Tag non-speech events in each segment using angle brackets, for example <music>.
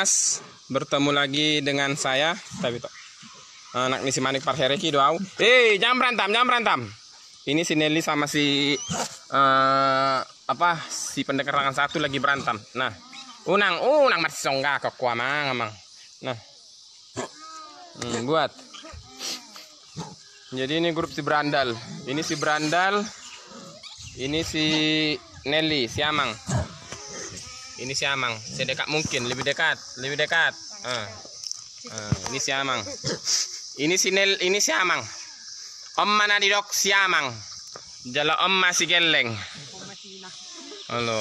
Horas bertemu lagi dengan saya. Tapi toh anak misi manik parhereki doau eh jangan berantem jangan berantem ini si Nelly sama si eh, apa si pendekar tangan satu lagi berantem. Nah unang unang masih songgak ke kuamang amang nah. Hmm, buat. Jadi ini grup si berandal ini si berandal ini si Nelly si Amang ini si Amang sedekat mungkin lebih dekat lebih dekat. Ah. Ah, ini si Amang. Ini si Nel ini si Amang. Om mana di dok? Si Amang. Jala Om masih geleng. Halo.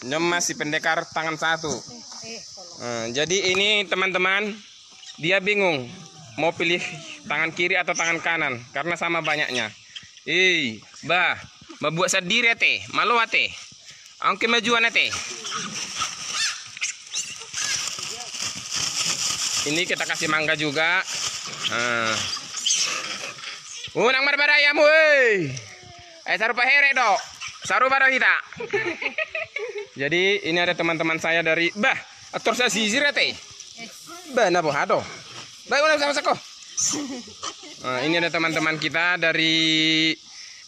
Nyom masih pendekar tangan satu. Ah, jadi ini teman-teman dia bingung mau pilih tangan kiri atau tangan kanan karena sama banyaknya. Ih, bah, membuat sendiri teh, malu teh. Angke majuan teh. Ini kita kasih mangga juga. Nah. Unang marbarayamu, woi. Eh, saru pahere dok. Saru baro kita. Jadi ini ada teman-teman saya dari bah, atur saya sisir ya teh. Bah, nabo hado. Baik, udah sama sako. Nah, ini ada teman-teman kita dari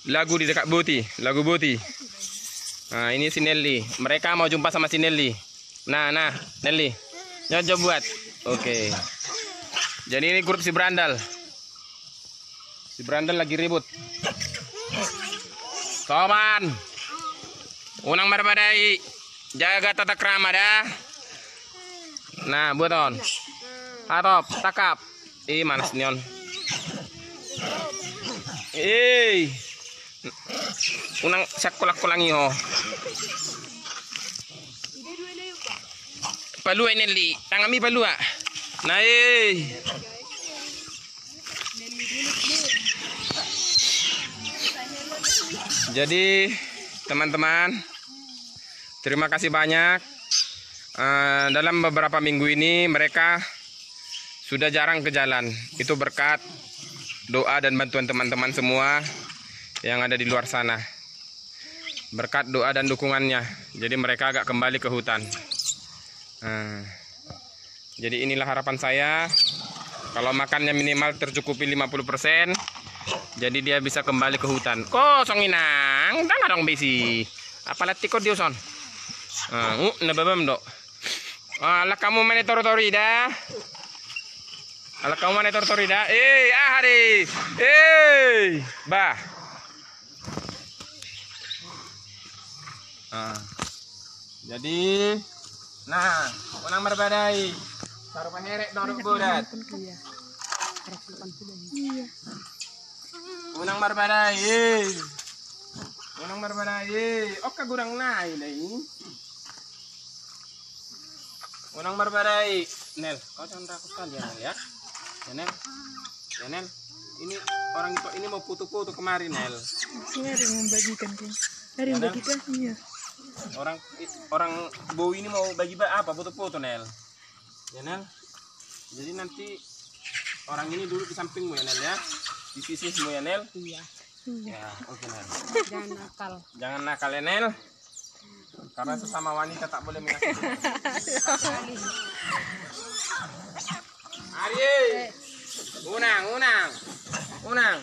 lagu di dekat Boti, lagu Boti. Nah, ini si Nelly. Mereka mau jumpa sama si Nelly. Nah, nah, Nelly. Nyojo buat. Oke. Jadi ini grup si Brandal. Si Brandal lagi ribut. Soman. Unang marbadai. Jaga tata krama dah. Nah, buaton. Atop, takap. Ih, manas nion. Eh. Unang sakulak-kulang iyo. Palua ini li, tangami palua. Eh. Jadi teman-teman, terima kasih banyak. Eh, dalam beberapa minggu ini mereka sudah jarang ke jalan. Itu berkat doa dan bantuan teman-teman semua yang ada di luar sana. Berkat doa dan dukungannya, jadi mereka agak kembali ke hutan. Nah, jadi inilah harapan saya. Kalau makannya minimal tercukupi 50%, jadi dia bisa kembali ke hutan. Kosong inang, tangan dong besi. Apalah tiko dia son. Ah, uh, nababam dok. Alah kamu main tori-tori dah. Alah kamu main tori-tori dah. Eh, ah hari. Eh, bah. Ah. Jadi, nah, unang berbadai. Taruh pangerek dorong budat. Unang berbadai. Eh. Unang berbadai. Eh. Oh, kagurang naik nih. Unang berbadai. Nel, kau jangan takut sekali ya, Nel ya. Ya, Nel. Ya, Nel. Ini orang itu ini mau foto-foto kemarin, Nel. Ini ada yang membagikan kan? Ada yang Ada? membagikan? Iya. orang orang bau ini mau bagi ba- apa foto-foto Nel ya Nel. Jadi nanti orang ini duduk di sampingmu ya Nel ya. Di sisimu ya Nel. Iya, ya oke Nel. Jangan nakal. jangan nakal ya Nel. Karena sesama wanita tak boleh menyakiti <laughs> Arye unang unang. Unang.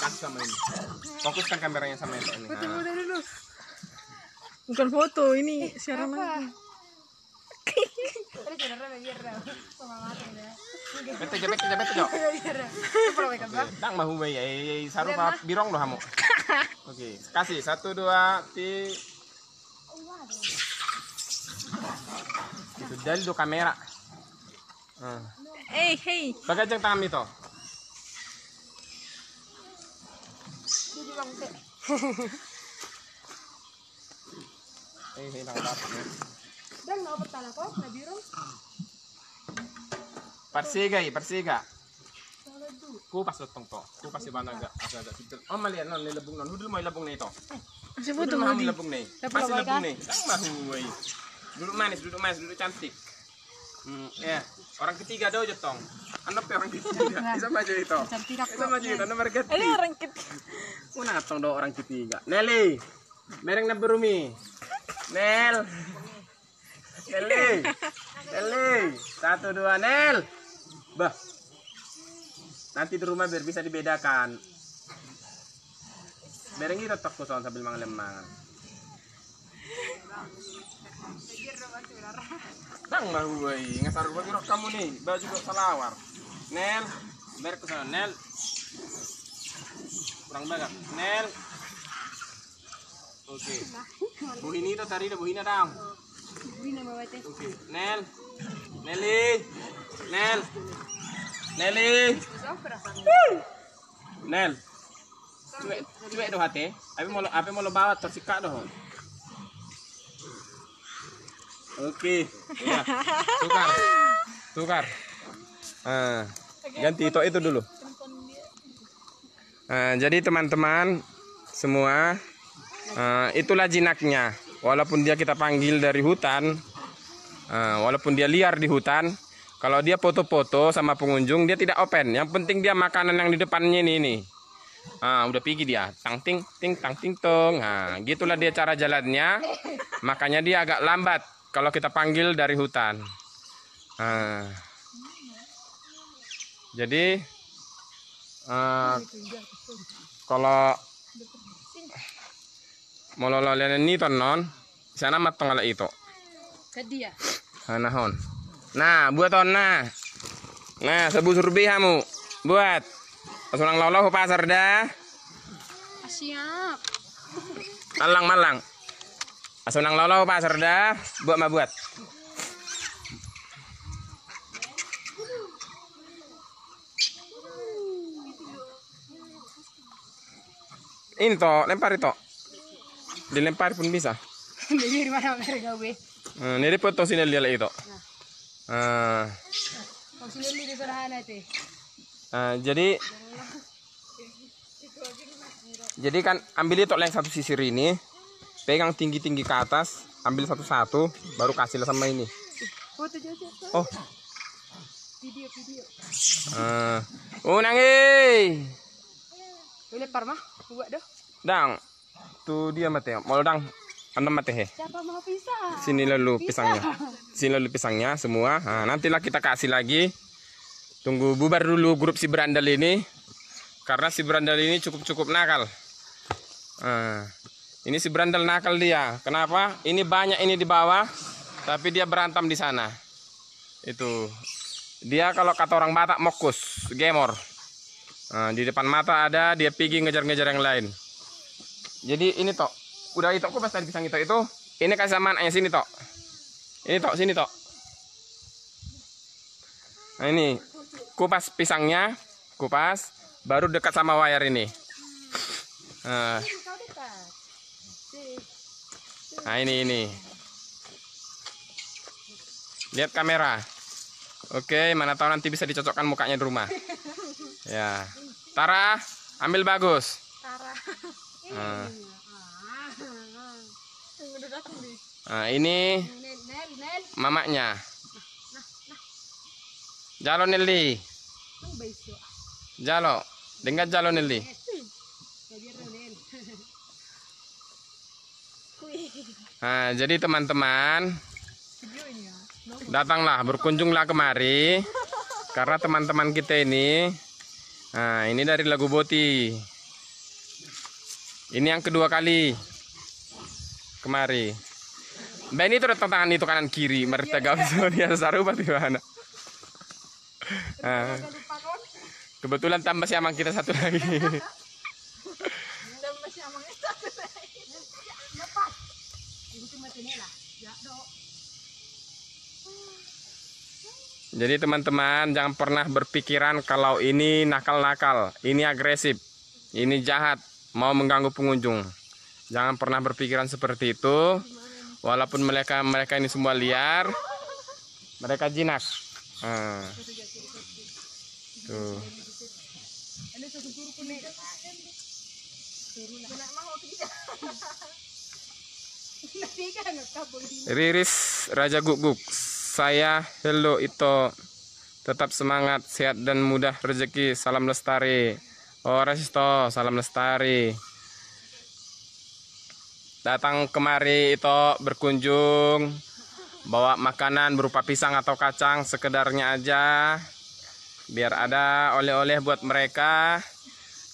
Kasih sama ini. Fokuskan kameranya sama ini. Foto Nah. dulu. Bukan foto, ini siaran je, je, je. Itu pernah mereka bang. Dang mahu bayi, eh, saru pa birong lo hamu. <laughs> Oke, kasih satu dua ti. Itu dari do kamera. Ah. Eh, hey. Bagajang tangan itu. Jadi bang <laughs> Eh, eh. Dan. Kupas to. Kupas Oh, nilabong. Hudul mo ilabong na ito. Ilabong na eh. Ilabong na eh. Duduk manis, duduk manis, duduk cantik. Hmm, ya. Orang ketiga daw jatong. Ano pa orang ketiga? Isa maju. Isa maju. Nomor orang. Una daw orang ketiga. Nelly. Mereng na berumi. Nel. Nelly. Nelly. Satu dua Nel. Bah. Nanti di rumah biar bisa dibedakan. Bereng itu tok kuson sambil mangan-mangan. Dang mah gue, ngasar bagi rok kamu nih, baju kok salawar. Nel, sana, Nel. Kurang banget, Nel. Oke. <laughs> Bu ini tuh tadi ada bu ini dong. Ini nama baca. Oke, Nel. Nelly. Nel. Nelly. Rasa? Nel. Cuek, cuek doh hati. Apa mau apa mau bawa tersikat doh. Oke, ya. Tukar. Tukar. Ah, ganti itu itu dulu. Ah, jadi teman-teman semua ah, itulah jinaknya. Walaupun dia kita panggil dari hutan, ah, walaupun dia liar di hutan, kalau dia foto-foto sama pengunjung dia tidak open. Yang penting dia makanan yang di depannya ini ini. Ah, udah pergi dia. Tang ting ting tang ting tong. Nah, gitulah dia cara jalannya. Makanya dia agak lambat kalau kita panggil dari hutan. Ah. Jadi ah, kalau mau lololen ini ton non, sana matong ala itu. Kadi ya. Hanahon. Nah, buat on nah. Nah, sebu surbi kamu. Buat. Pasulang lolo ke pasar dah. Siap. Malang malang. Asunang lolo ke pasar dah. Buat mah buat. Ini toh, lempar itu. Dilempar pun bisa. <laughs> Dari mana mereka gue? Hmm, ini foto sini lihat itu. Ah. Di sana teh. Nah, jadi jadi kan ambil itu yang satu sisir ini, pegang tinggi-tinggi ke atas, ambil satu-satu, baru kasih sama ini. Oh, Video video. uh, unang eh, Boleh parmah? Buat dah. dang, tuh dia mate, mau dang, anda mate he. Siapa mau pisah? Sini lalu pisangnya, sini lalu pisangnya semua. Nah, nantilah kita kasih lagi. Tunggu bubar dulu grup si berandal ini, karena si berandal ini cukup-cukup nakal. Nah, ini si berandal nakal dia. Kenapa? Ini banyak ini di bawah, tapi dia berantem di sana. Itu dia kalau kata orang Batak mokus, gemor. Nah, di depan mata ada, dia pergi ngejar-ngejar yang lain. Jadi ini tok, udah itu aku pas tadi pisang itu itu, ini kasih sama anaknya sini tok. Ini tok, sini tok. Nah ini kupas pisangnya, kupas, baru dekat sama wayar ini. Nah. Nah ini ini. Lihat kamera. Oke, mana tahu nanti bisa dicocokkan mukanya di rumah. Ya. Tara, ambil bagus. Nah, ini Nel Nel Nel. mamanya. Jalo Nelly. Jalo. Dengar jalo Nelly. Nah, jadi teman-teman, datanglah berkunjunglah kemari karena teman-teman kita ini nah ini dari lagu Boti ini yang kedua kali kemari Mbak ini tuh datang tangan itu kanan kiri mereka gak bisa dia sarupa di mana kon. kebetulan tambah siamang kita satu lagi amang. Lepas. Ini cuma sini lah. Ya, dok. jadi teman-teman jangan pernah berpikiran kalau ini nakal-nakal ini agresif ini jahat mau mengganggu pengunjung. Jangan pernah berpikiran seperti itu. Walaupun mereka mereka ini semua liar mereka jinak. Di Riris Raja Guguk saya hello itu tetap semangat sehat dan mudah rezeki. Salam lestari oh resisto salam lestari. Datang kemari itu berkunjung. Bawa makanan berupa pisang atau kacang sekedarnya aja. Biar ada oleh-oleh buat mereka.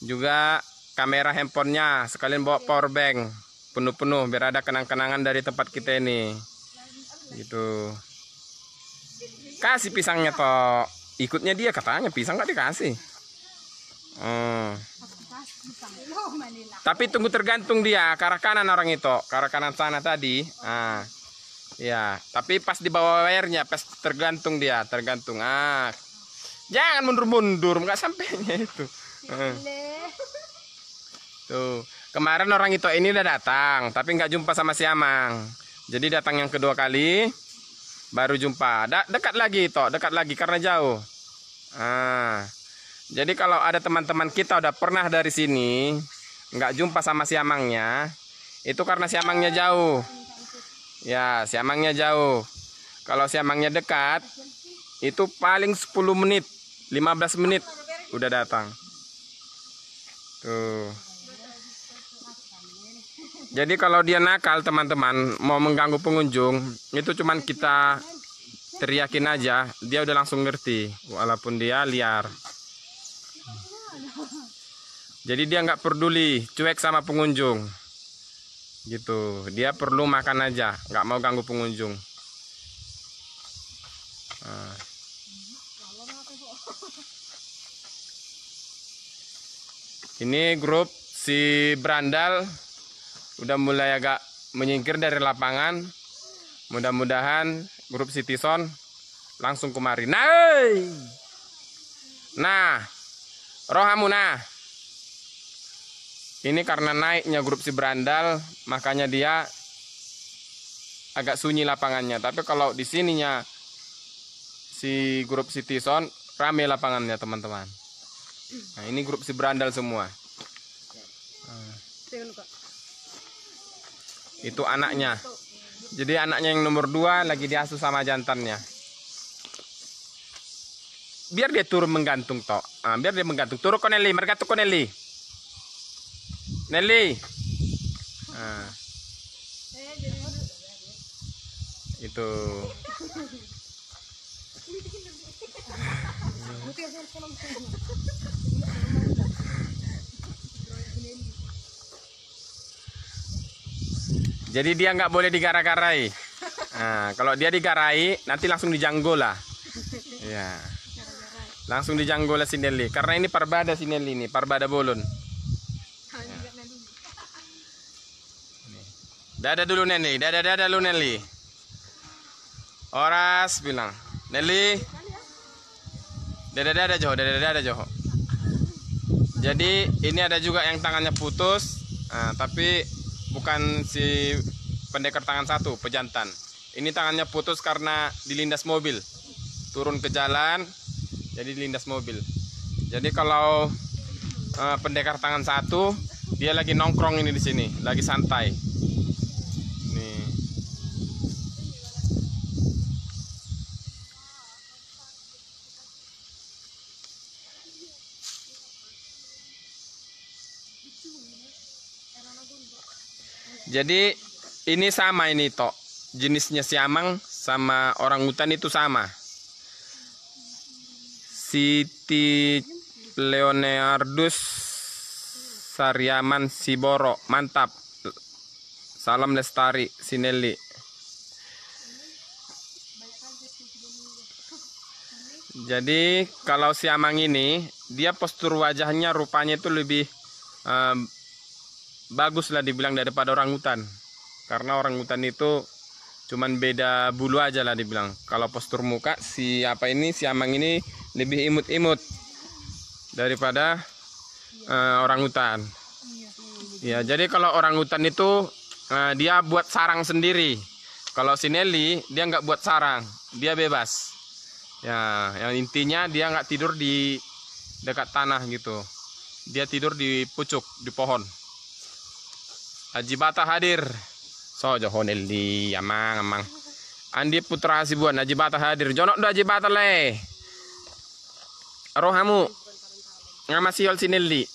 Juga kamera handphonenya. Sekalian bawa power bank. Penuh-penuh biar ada kenang-kenangan dari tempat kita ini. Gitu. Kasih pisangnya toh ikutnya dia katanya pisang nggak dikasih Hmm. Tapi tunggu tergantung dia, ke arah kanan orang itu, ke arah kanan sana tadi. Ah. Ya, tapi pas di bawah wire-nya, pas tergantung dia, tergantung. Ah. Jangan mundur-mundur, nggak sampainya itu. Ah. Tuh, kemarin orang itu ini udah datang, tapi nggak jumpa sama si Amang. Jadi datang yang kedua kali, baru jumpa. Da- dekat lagi toh, dekat lagi karena jauh. Ah. Jadi kalau ada teman-teman kita udah pernah dari sini, nggak jumpa sama si Amangnya, itu karena si Amangnya jauh. Ya, si Amangnya jauh. Kalau si Amangnya dekat, itu paling 10 menit, 15 menit udah datang. Tuh. Jadi kalau dia nakal teman-teman mau mengganggu pengunjung, itu cuman kita teriakin aja, dia udah langsung ngerti, walaupun dia liar. Jadi dia nggak peduli, cuek sama pengunjung. Gitu, dia perlu makan aja, nggak mau ganggu pengunjung. Nah. Ini grup si Brandal udah mulai agak menyingkir dari lapangan. Mudah-mudahan grup Citizen langsung kemari. Nah, nah, rohamu nah. Ini karena naiknya grup si Brandal, makanya dia agak sunyi lapangannya. Tapi kalau di sininya si grup Citizen rame lapangannya teman-teman. Nah, ini grup si Brandal semua. Itu anaknya. Jadi anaknya yang nomor dua lagi diasuh sama jantannya. Biar dia turun menggantung toh. Ah, biar dia menggantung. Turun koneli, mereka tuh koneli. Nelly. Ah. Itu. Jadi dia nggak boleh digara-garai. Nah, kalau dia digarai, nanti langsung dijanggo lah. Ya. Langsung dijanggo lah si Nelly. Karena ini parbada si Nelly ini, parbada bolon. Dada dulu Nelly, dada dada dulu Nelly. Oras bilang, Nelly. Dada dada Joho, dada dada Joho. Jadi ini ada juga yang tangannya putus, nah, tapi bukan si pendekar tangan satu, pejantan. Ini tangannya putus karena dilindas mobil, turun ke jalan, jadi dilindas mobil. Jadi kalau eh, pendekar tangan satu, dia lagi nongkrong ini di sini, lagi santai. Jadi ini sama ini tok. Jenisnya siamang sama orang hutan itu sama. Siti Leonardus Saryaman Siboro. Mantap. Salam Lestari Sinelli. Jadi kalau siamang ini dia postur wajahnya rupanya itu lebih bagus lah dibilang daripada orang hutan karena orang hutan itu cuman beda bulu aja lah dibilang. Kalau postur muka si apa ini si amang ini lebih imut-imut daripada eh, orang hutan ya jadi kalau orang hutan itu eh, dia buat sarang sendiri. Kalau si Nelly dia nggak buat sarang. Dia bebas. Ya yang intinya dia nggak tidur di dekat tanah gitu. Dia tidur di pucuk di pohon Haji Bata hadir. So Johon Eli amang amang. Andi Putra Hasibuan Haji Bata hadir. Jonok do Haji Bata le. Rohamu. Ngamasi yol sinelli.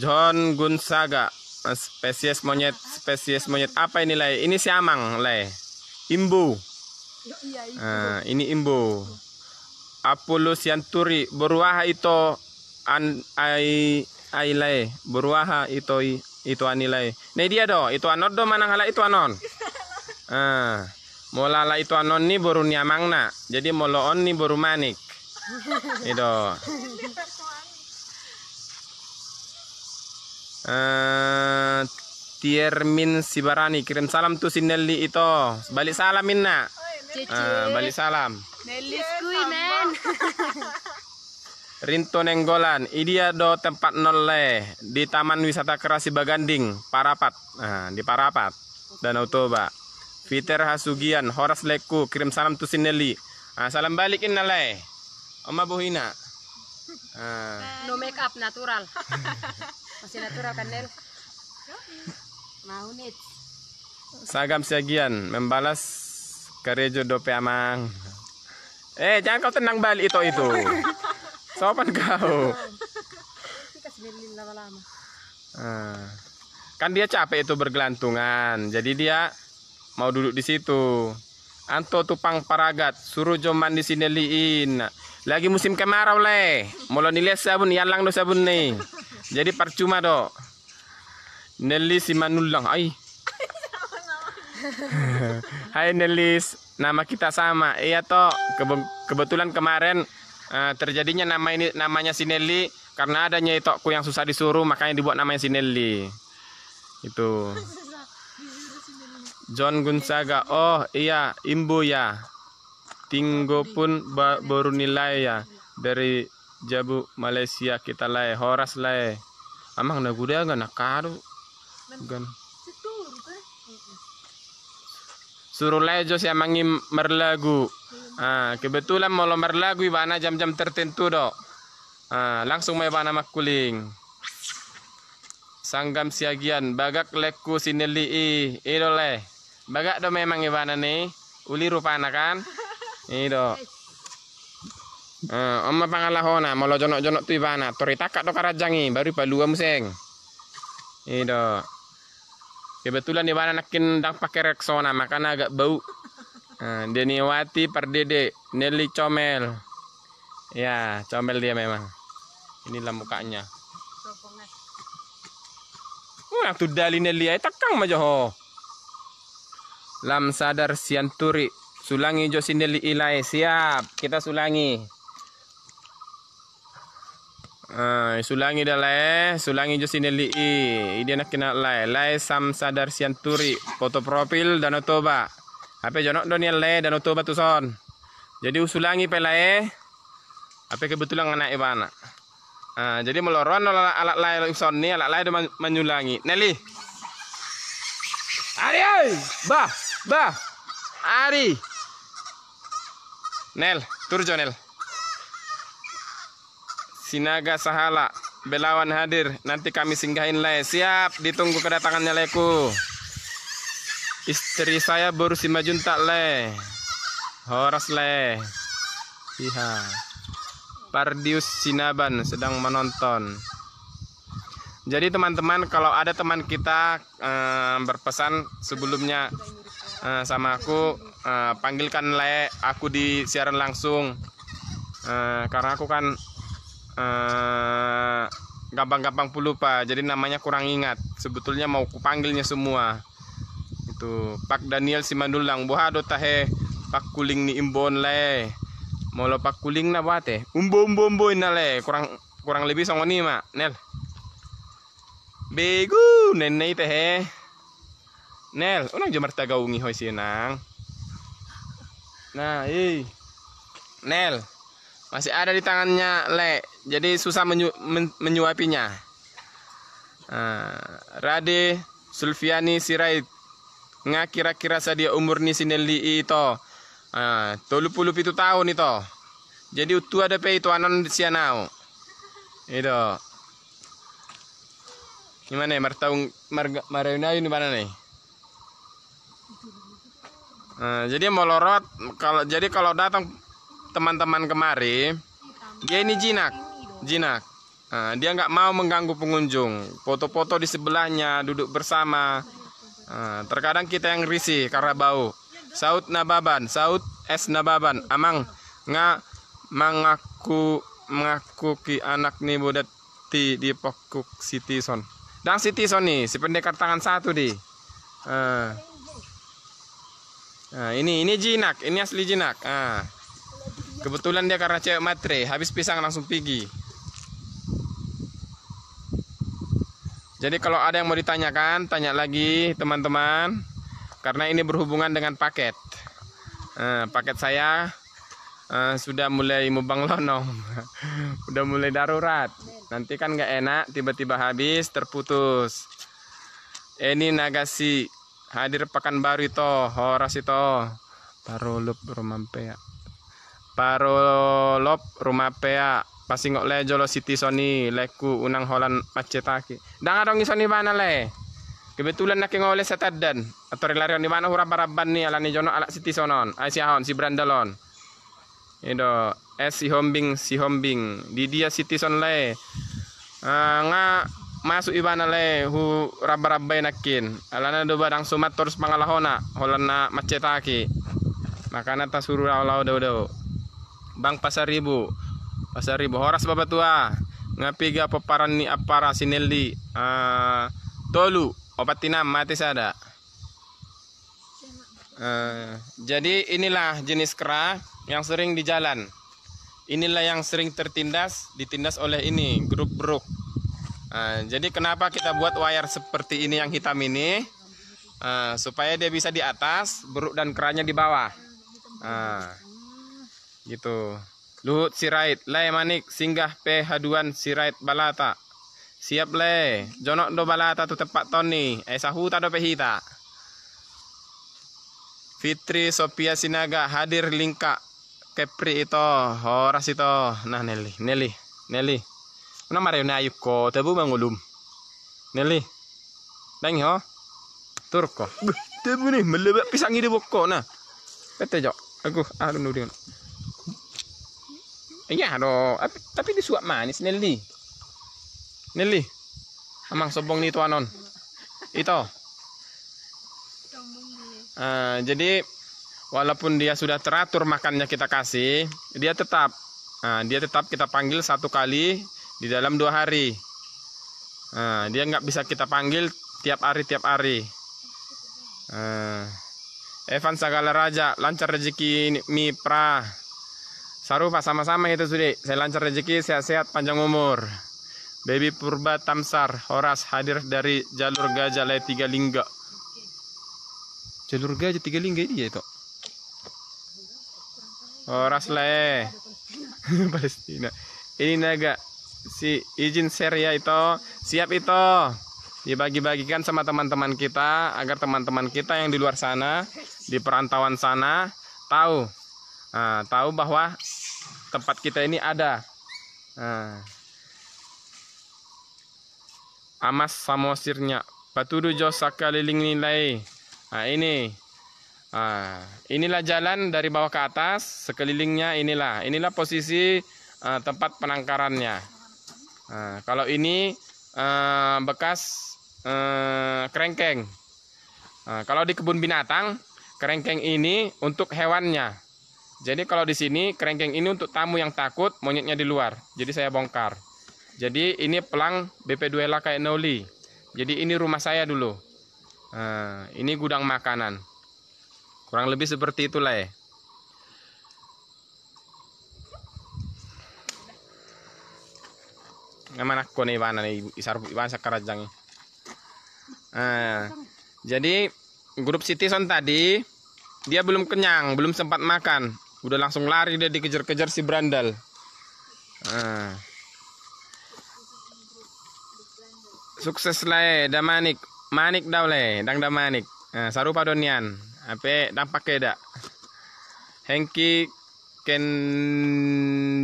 John Gonzaga eh, spesies monyet spesies monyet apa ini lay ini siamang lay imbu Iya, iya. Ah, ini imbu Apollo sianturi berwaha itu an ai ai lay berwaha itu itu anilai ini dia do itu anot do manang hala itu anon? <laughs> Ah molala itu anon ni baru niamang na jadi moloon ni baru manik. Itu <laughs> Eh, Tiermin Sibarani kirim salam tuh Sinelli itu balik salamin nak Cece. Ah, balik salam. Men. <laughs> Rinto Nenggolan Idia do tempat nole di Taman Wisata Kerasi Baganding Parapat nah, di Parapat Danau Toba Fiter Hasugian Horas Leku kirim salam tuh Sinelli ah, salam balikin nale Oma Buhina ah, No make up, natural. <laughs> Masih natural kan, Nel? Mau nih. Sagam Siagian membalas Karejo Dope Amang. Eh, jangan kau tenang balik itu itu. Sopan kau. Kita lama-lama. Ah. Kan dia capek itu bergelantungan. Jadi dia mau duduk di situ. Anto tupang paragat, suruh joman di sini liin. Lagi musim kemarau le. Mula nilihat sabun, yalang do sabun nih. Jadi percuma do. Nelly si manulang. Ay. <laughs> Hai Nelis, nama kita sama. Iya toh, Kebe- kebetulan kemarin eh, terjadinya nama ini namanya si Nelly karena adanya itokku yang susah disuruh makanya dibuat namanya si Nelly. Itu. John Gonzaga. Oh, iya, Imbu ya. Tinggo pun ba- baru nilai ya dari Jabu Malaysia kita lai horas lai. Amang na guda ga nakaru. Gan. Suruh lejo siya mangi merlagu. Ah, kebetulan mau merlagu ibana jam-jam tertentu do. Ah, langsung may bana makuling. Sanggam siagian, bagak leku sineli i, idole. Bagak do memang ibana nih, uli rupana kan? <laughs> Ido. Ah, amma pangalahona, mau jonok-jonok tu ibana, tori takak do karajangi, baru palua museng. Ido. Kebetulan di mana nakin dang pakai Rexona makanya agak bau. Nah, Deniwati Pardede, Nelly Comel. Ya, comel dia memang. Inilah mukanya. Wah, tu dali Nelly ay takang majo ho. Lam sadar sianturi. Sulangi jo Nelly ilai. Siap, kita sulangi. Ah, sulangi dah le, sulangi jo sineli i. Dia nak kena lai, lai sam sadar sianturi, foto profil dan otoba. Apa jonok don yang le dan otoba tu son. Jadi usulangi pe lai. Apa kebetulan anak ibana. Ah, jadi meloron alat alat lai son ni, alat lai dia men- menyulangi. Nelly. Ari, bah, bah, Ari. Nel, turjo Nel. Sinaga Sahala Belawan hadir Nanti kami singgahin le Siap ditunggu kedatangannya leku Istri saya baru si majunta le Horas le Iya. Pardius Sinaban sedang menonton. Jadi teman-teman kalau ada teman kita eh, berpesan sebelumnya eh, sama aku eh, panggilkan le aku di siaran langsung. Eh, karena aku kan eh, gampang-gampang pelupa jadi namanya kurang ingat. Sebetulnya mau kupanggilnya semua itu Pak Daniel Simandulang buhado tahe Pak Kuling ni imbon le. Molo Pak Kuling na bate umbo umbo umbo na le. Kurang kurang lebih sama ni mak. Nel. Begu nenei teh Nel unang jamar tagaungi hoy sinang Nah, eh Nel masih ada di tangannya le. Jadi susah menyu, men- menyuapinya. Ah, Rade Sulfiani Sirait nga kira-kira sa dia umur ni sineli ito. Ah, tolu puluh pitu tahun itu jadi utu ada pe itu anon di sianau itu. Gimana ya martaung marga marayunayu di mana nih Ah, jadi mau lorot kalau jadi kalau datang teman-teman kemari dia ini jinak jinak. Ah, dia nggak mau mengganggu pengunjung. Foto-foto di sebelahnya, duduk bersama. Ah, terkadang kita yang risih karena bau. Saud Nababan, Saud S Nababan, amang nga mengaku mengaku ki anak ni bodati di pokok City Son. Dan City Son nih, si pendekar tangan satu di. Ah. Ah, ini ini jinak, ini asli jinak. Ah. Kebetulan dia karena cewek matre, habis pisang langsung pergi. Jadi kalau ada yang mau ditanyakan, tanya lagi teman-teman. Karena ini berhubungan dengan paket. Eh, paket saya eh, sudah mulai mubang lonong. <laughs> Udah mulai darurat. Nanti kan nggak enak, tiba-tiba habis, terputus. Ini Nagasi hadir pekan baru itu, horas itu. Parolup Rumampea. Parolop Rumapea. Pasingok le jolo Siti Sony leku unang holan macetaki. Dang adong isoni bana le. Kebetulan nak ngole setadan atau relarion di mana hurap baraban ni alani jono ala Siti Sonon. Ai si ahon si Brandalon. Ido es si hombing si hombing di dia Siti Son le. Ah, nga masuk ibana le hu rabarabay nakin. Alana do badang sumat terus pangalahona holan na macetaki. Makana ta suruh law daw daw. Bang Pasar Ribu. Pasar Ribu Horas Babatua. Ngapiga paparan ni apara sineldi. Ah, tolu opat tinam mati sada. Eh, jadi inilah jenis kera yang sering di jalan. Inilah yang sering tertindas, ditindas oleh ini grup bruk. Eh, jadi kenapa kita buat wayar seperti ini yang hitam ini? Eh, supaya dia bisa di atas, beruk dan keranya di bawah. Ah, gitu. Luhut Sirait, Lai Manik, singgah P Haduan Sirait Balata. Siap le, jonok do balata tu tepat toni, eh sahuta do pehita. Fitri Sophia Sinaga hadir lingka Kepri itu, horas itu. Nah Nelly, Nelly, Nelly. Mana mari na ayuk ko, tebu mangulum. Nelly. Dang ho. Turko. Tebu nih melebak pisang ini boko nah. Kata jok, aku nudin. Iya do, tapi, tapi disuap manis Nelly. Nelly. Amang sobong ni tuanon. Itu. Ah, jadi walaupun dia sudah teratur makannya kita kasih, dia tetap ah, dia tetap kita panggil satu kali di dalam dua hari. Ah, dia nggak bisa kita panggil tiap hari tiap hari. Ah, Evan Sagala Raja lancar rezeki mi pra. Sarupa sama-sama itu sudah. Saya lancar rezeki sehat-sehat panjang umur. Baby Purba Tamsar Horas hadir dari jalur gajah le tiga lingga. Jalur gajah tiga lingga dia itu. Horas le. <laughs> Palestina. Ini naga si izin seria itu siap itu dibagi-bagikan sama teman-teman kita agar teman-teman kita yang di luar sana di perantauan sana tahu Nah, tahu bahwa tempat kita ini ada. Nah. Amas samosirnya. Patudu jo sakaliling nilai. Nah, ini. Nah, inilah jalan dari bawah ke atas, sekelilingnya inilah. Inilah posisi eh, tempat penangkarannya. Nah, kalau ini eh, bekas eh, kerengkeng. Nah, kalau di kebun binatang, kerengkeng ini untuk hewannya. Jadi kalau di sini kerengkeng ini untuk tamu yang takut, monyetnya di luar. Jadi saya bongkar. Jadi ini pelang BP Duela kayak Noli. Jadi ini rumah saya dulu. Nah, ini gudang makanan. Kurang lebih seperti itulah ya. Naman ako na Ivana na isar Ivana sa Karajang. Nah, jadi grup Citizen tadi dia belum kenyang, belum sempat makan. Udah langsung lari dia dikejar-kejar si Brandal. Nah. Sukses lah eh, dah manik. Manik dah le, dang dah manik. Nah, sarupa donian. Ape dampak dak. Hengki Ken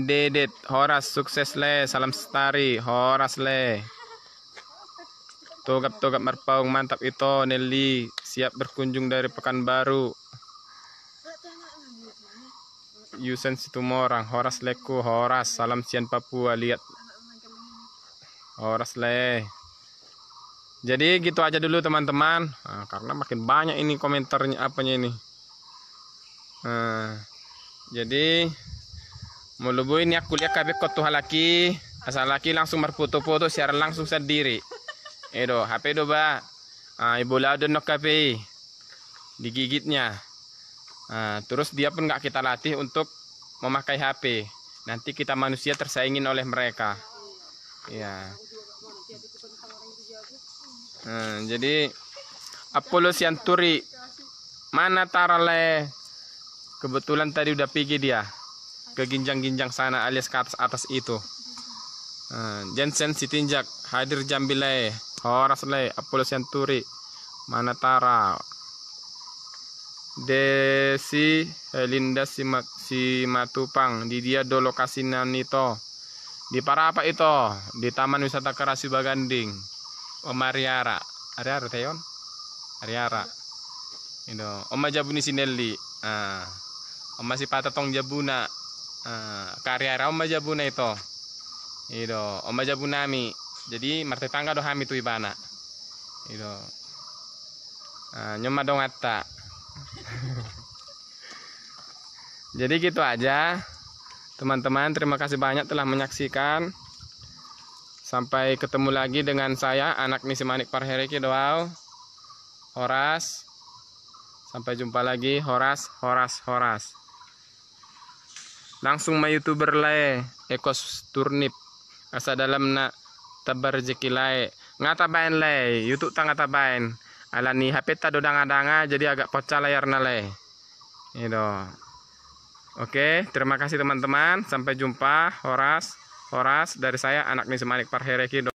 Dedet Horas sukses le salam stari Horas le Togap togap marpaung mantap itu Nelly siap berkunjung dari Pekanbaru Yusen Situmorang Horas Leku Horas salam sian Papua lihat Horas le. Jadi gitu aja dulu teman-teman. Nah, karena makin banyak ini komentarnya apanya ini. Nah, jadi mulubu ini aku lihat kabeh kau tuh laki asal laki langsung berfoto-foto secara langsung sendiri. Edo, HP do ba. Ah, ibu lau nok kape digigitnya. Nah, terus dia pun nggak kita latih untuk memakai HP. Nanti kita manusia tersaingin oleh mereka. Ya. Nah, jadi Apollo Sianturi mana tarale? Kebetulan tadi udah pergi dia ke ginjang-ginjang sana alias ke atas atas itu. Nah, Jensen Sitinjak hadir jambilai Horas le Apollo Sianturi mana tara Desi Helinda Sima- Simatupang di dia do lokasi nanito. Di para apa itu? Di Taman Wisata Karasi Baganding Om Ariara. Ariara Teyon Ariara. Itu Om Jabuni Sinelli. Ah. Om masih patatong Jabuna. Ah. Kariara Om Jabuna itu. Itu Om Jabunami jadi marte tangga do hami tu ibana. Ah nyoma dong atta jadi gitu aja. Teman-teman terima kasih banyak telah menyaksikan. Sampai ketemu lagi dengan saya anak misi manik parhereki doau Horas. Sampai jumpa lagi. Horas Horas Horas. Langsung ma youtuber lae ekos turnip. Asa dalam na tabar rezeki lae. Ngatabain lae. Youtube tanga tabain alani HP tado danga-danga jadi agak pecah layar nale itu Oke, terima kasih teman-teman. Sampai jumpa. Horas, Horas dari saya anak Nismanik Parhereki.